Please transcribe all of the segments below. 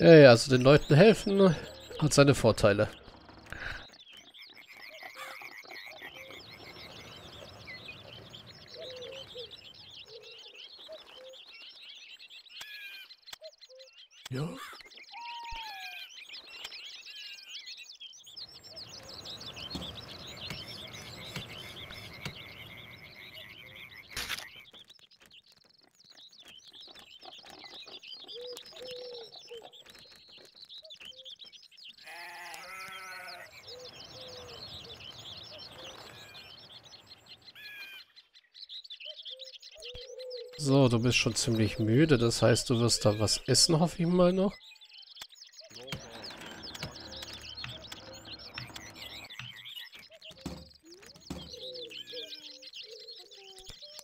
Ja, also den Leuten helfen hat seine Vorteile. Ja? So, du bist schon ziemlich müde, das heißt, du wirst da was essen, hoffe ich mal noch.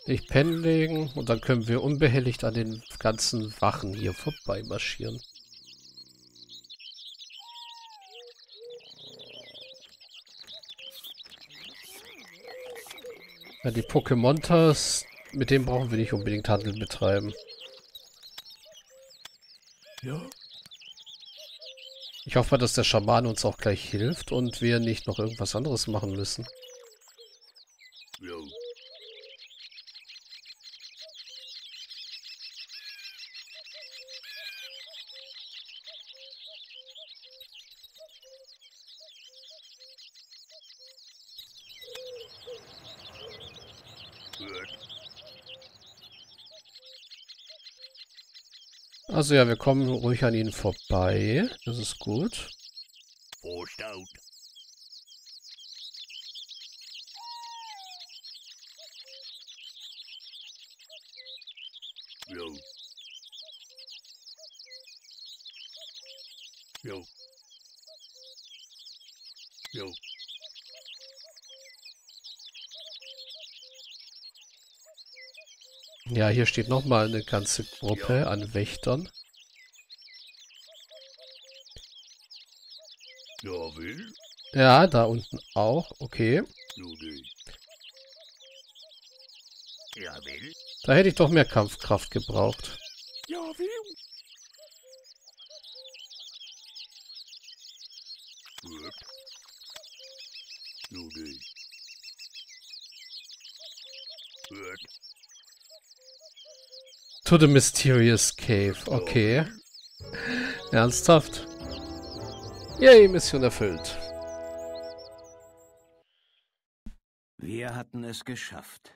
Ich pennen legen und dann können wir unbehelligt an den ganzen Wachen hier vorbei marschieren. Ja, die Pokémontas, mit denen brauchen wir nicht unbedingt Handel betreiben. Ja? Ich hoffe, dass der Schaman uns auch gleich hilft und wir nicht noch irgendwas anderes machen müssen. Ja. Gut. Also ja, wir kommen ruhig an ihnen vorbei. Das ist gut. Jo. Jo. Ja, hier steht nochmal eine ganze Gruppe an Wächtern. Ja, da unten auch. Okay. Da hätte ich doch mehr Kampfkraft gebraucht. Ja, will? Gut. Judy. Gut. To the Mysterious Cave. Okay. Ernsthaft? Yay, Mission erfüllt. Wir hatten es geschafft.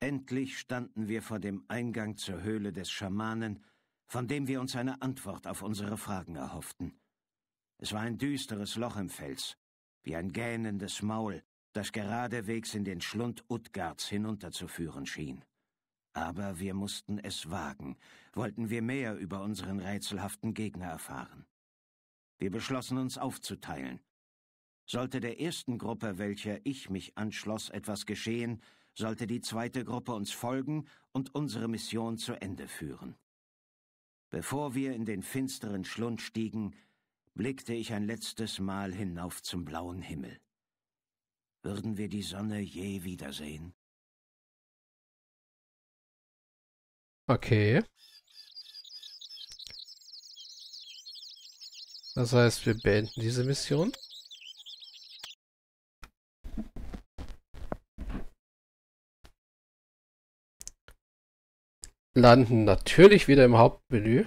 Endlich standen wir vor dem Eingang zur Höhle des Schamanen, von dem wir uns eine Antwort auf unsere Fragen erhofften. Es war ein düsteres Loch im Fels, wie ein gähnendes Maul, das geradewegs in den Schlund Utgards hinunterzuführen schien. Aber wir mussten es wagen, wollten wir mehr über unseren rätselhaften Gegner erfahren. Wir beschlossen uns aufzuteilen. Sollte der ersten Gruppe, welcher ich mich anschloss, etwas geschehen, sollte die zweite Gruppe uns folgen und unsere Mission zu Ende führen. Bevor wir in den finsteren Schlund stiegen, blickte ich ein letztes Mal hinauf zum blauen Himmel. Würden wir die Sonne je wiedersehen? Okay. Das heißt, wir beenden diese Mission. Landen natürlich wieder im Hauptmenü.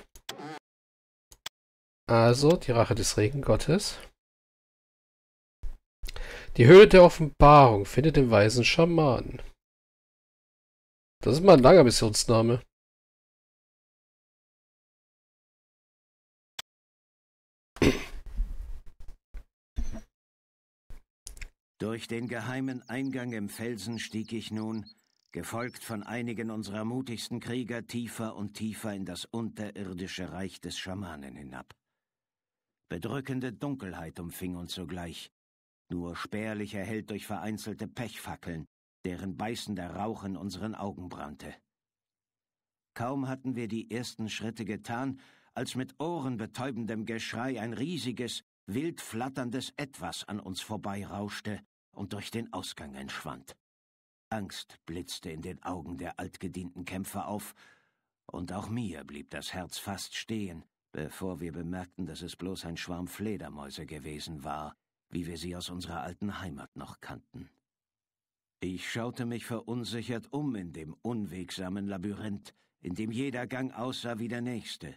Also, die Rache des Regengottes. Die Höhle der Offenbarung findet den weisen Schamanen. Das ist mal ein langer Missionsname. Durch den geheimen Eingang im Felsen stieg ich nun, gefolgt von einigen unserer mutigsten Krieger, tiefer und tiefer in das unterirdische Reich des Schamanen hinab. Bedrückende Dunkelheit umfing uns sogleich. nur spärlich erhellt durch vereinzelte Pechfackeln, deren beißender Rauch in unseren Augen brannte. Kaum hatten wir die ersten Schritte getan, als mit ohrenbetäubendem Geschrei ein riesiges, wild flatterndes Etwas an uns vorbeirauschte und durch den Ausgang entschwand. Angst blitzte in den Augen der altgedienten Kämpfer auf, und auch mir blieb das Herz fast stehen, bevor wir bemerkten, dass es bloß ein Schwarm Fledermäuse gewesen war, wie wir sie aus unserer alten Heimat noch kannten. Ich schaute mich verunsichert um in dem unwegsamen Labyrinth, in dem jeder Gang aussah wie der nächste.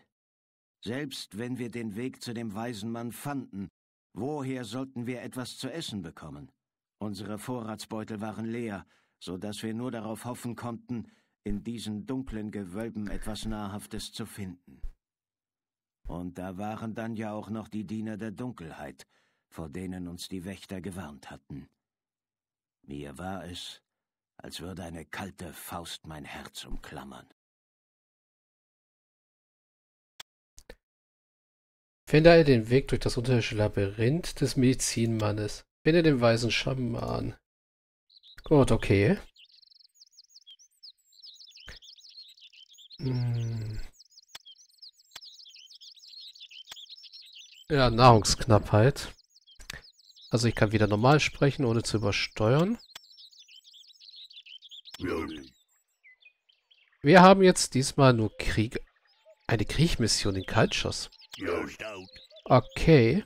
Selbst wenn wir den Weg zu dem weisen Mann fanden, woher sollten wir etwas zu essen bekommen? Unsere Vorratsbeutel waren leer, so dass wir nur darauf hoffen konnten, in diesen dunklen Gewölben etwas Nahrhaftes zu finden. Und da waren dann ja auch noch die Diener der Dunkelheit, vor denen uns die Wächter gewarnt hatten. Mir war es, als würde eine kalte Faust mein Herz umklammern. Finde den Weg durch das unterirdische Labyrinth des Medizinmannes. Finde den weisen Schaman. Gut, okay. Hm. Ja, Nahrungsknappheit. Also ich kann wieder normal sprechen, ohne zu übersteuern. Wir haben jetzt diesmal nur Krieg... Eine Kriegmission in Kaltschoss. Okay.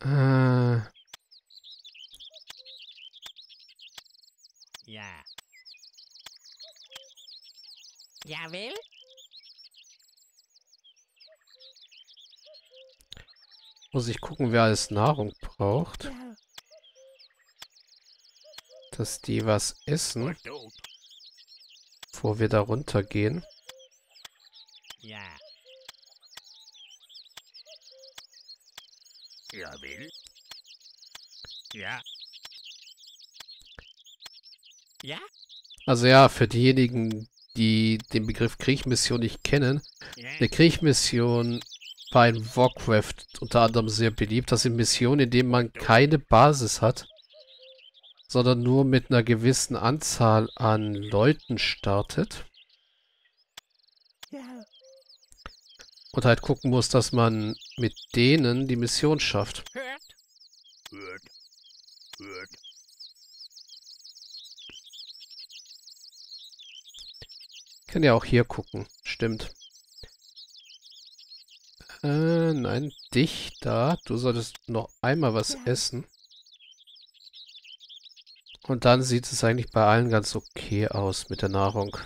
Äh... Ja. Jawohl? Muss ich gucken, wer alles Nahrung braucht. Ja. Dass die was essen, bevor wir da runtergehen. Ja. Jawohl? Ja. Ja? Also ja, für diejenigen, die den Begriff Kriegmission nicht kennen, Ja. eine Kriegmission war in Warcraft unter anderem sehr beliebt. Das sind Missionen, in denen man keine Basis hat, sondern nur mit einer gewissen Anzahl an Leuten startet und halt gucken muss, dass man mit denen die Mission schafft. Kann ja auch hier gucken. Stimmt. Äh, nein, dich da. Du solltest noch einmal was essen. Und dann sieht es eigentlich bei allen ganz okay aus mit der Nahrung.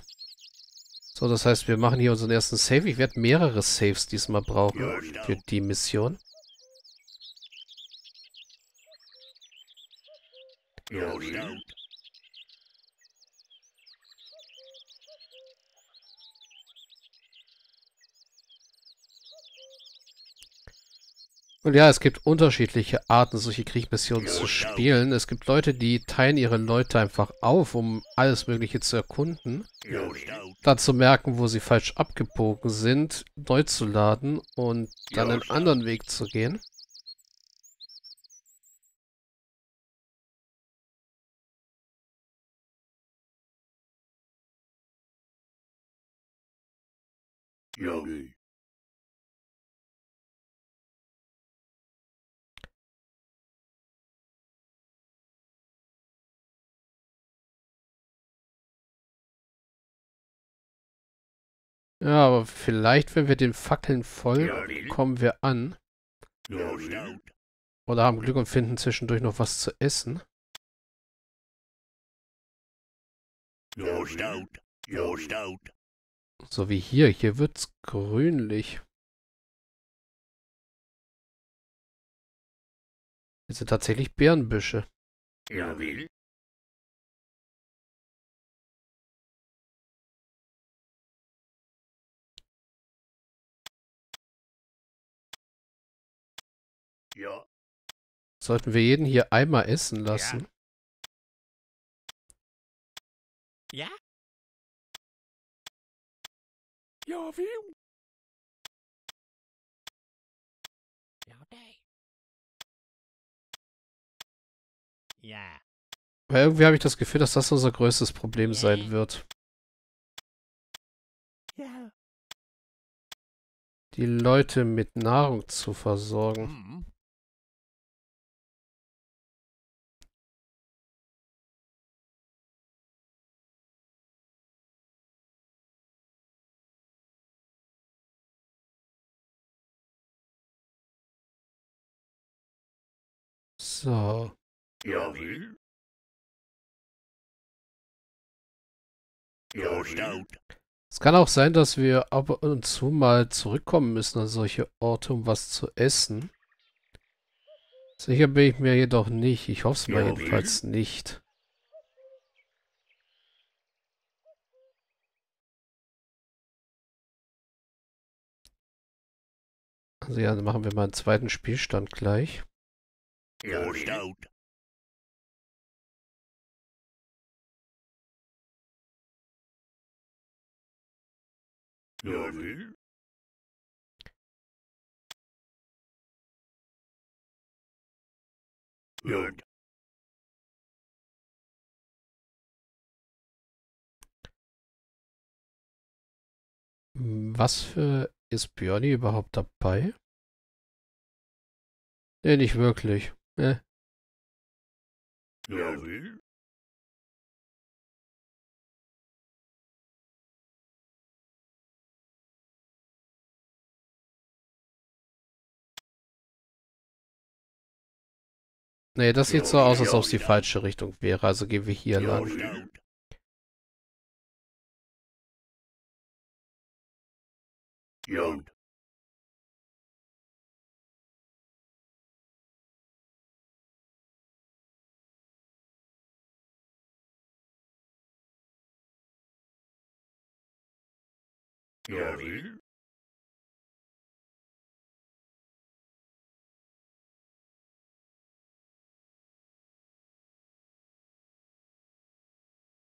So, das heißt, wir machen hier unseren ersten Save. Ich werde mehrere Saves diesmal brauchen für die Mission. Jawohl? Und ja, es gibt unterschiedliche Arten, solche Kriegmissionen zu spielen. Es gibt Leute, die teilen ihre Leute einfach auf, um alles Mögliche zu erkunden. Dann zu merken, wo sie falsch abgebogen sind, neu zu laden und dann einen anderen Weg zu gehen. Jawohl? Ja, aber vielleicht, wenn wir den Fackeln folgen, kommen wir an. Oder haben Glück und finden zwischendurch noch was zu essen. So wie hier. Hier wird's grünlich. Hier sind tatsächlich Bärenbüsche. Jawohl? Sollten wir jeden hier einmal essen lassen? Ja? Ja, wie? Ja, nee. Ja. Weil irgendwie habe ich das Gefühl, dass das unser größtes Problem Ja. sein wird. Ja. Die Leute mit Nahrung zu versorgen. Mhm. So. Ja, wie? Ja, stout. Es kann auch sein, dass wir ab und zu mal zurückkommen müssen an solche Orte, um was zu essen. Sicher bin ich mir jedoch nicht. Ich hoffe es mal jedenfalls nicht. Also ja, dann machen wir mal einen zweiten Spielstand gleich. Wie? Gut. Hm, Was für... Ist Björni überhaupt dabei? Nee, nicht wirklich. Ja, wie? nee, das sieht so aus, als ob es die falsche Richtung wäre. Also gehen wir hier lang. stout. Wie?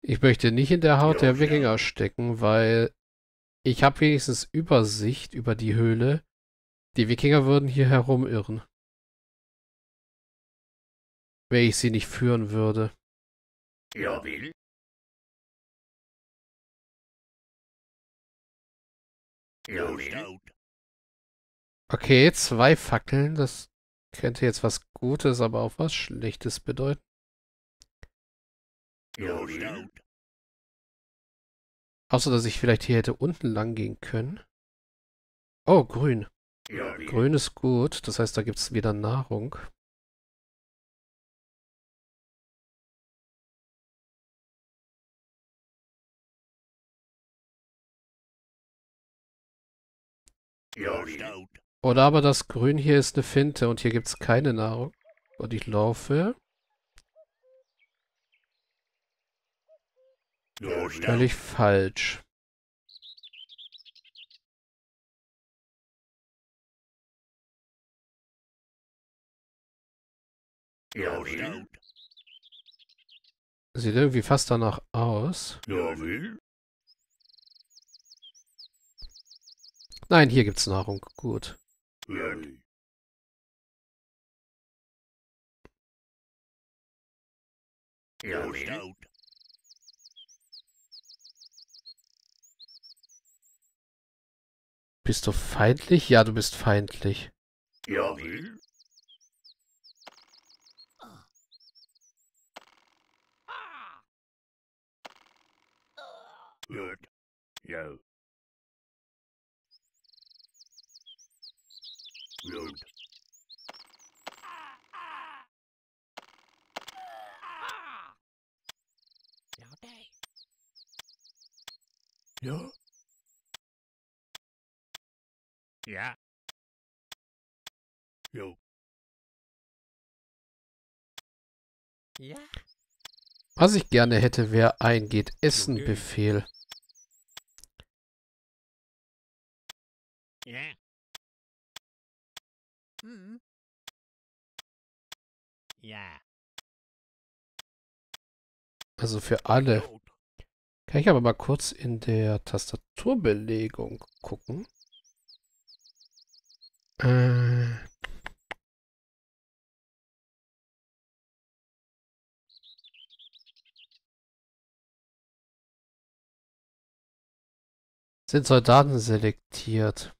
Ich möchte nicht in der Haut der. Wikinger stecken, weil ich habe wenigstens Übersicht über die Höhle. Die Wikinger würden hier herumirren. Wenn ich sie nicht führen würde. Ja, Okay, zwei Fackeln, das könnte jetzt was Gutes, aber auch was Schlechtes bedeuten. Außer, dass ich vielleicht hier hätte unten lang gehen können. Oh, grün. Grün ist gut, das heißt, da gibt es wieder Nahrung. Oder aber das Grün hier ist eine Finte und hier gibt es keine Nahrung. Und ich laufe. Völlig falsch. Sieht irgendwie fast danach aus. Ja, wie? Nein, hier gibt's Nahrung. Gut. Bist du feindlich? Ja, du bist feindlich. Ja, wie? Gut. Ja. Gut. Ja, nee. Ja. Ja. Jo. Ja. Was ich gerne hätte, wäre ein geht essen Befehl. Ja. Mhm. Ja. Also für alle. Kann ich aber mal kurz in der Tastaturbelegung gucken. Äh. Sind Soldaten selektiert?